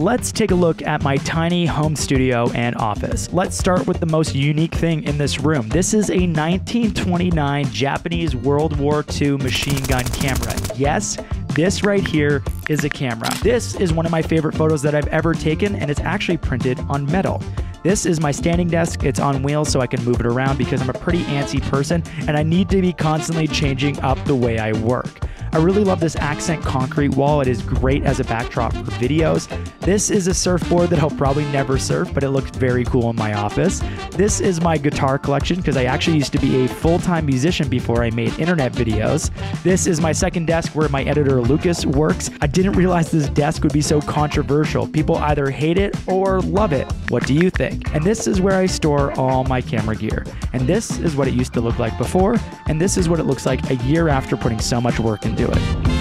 let's take a look at my tiny home studio and office. Let's start with the most unique thing in this room. This is a 1929 Japanese World War II machine gun camera. Yes, this right here is a camera. This is one of my favorite photos that I've ever taken, and it's actually printed on metal. This is my standing desk. It's on wheels so I can move it around because I'm a pretty antsy person and I need to be constantly changing up the way I work. I really love this accent concrete wall. It is great as a backdrop for videos. This is a surfboard that I'll probably never surf, but it looks very cool in my office. This is my guitar collection because I actually used to be a full-time musician before I made internet videos. This is my second desk where my editor Lucas works. I didn't realize this desk would be so controversial. People either hate it or love it. What do you think? And this is where I store all my camera gear. And this is what it used to look like before, and this is what it looks like a year after putting so much work into it.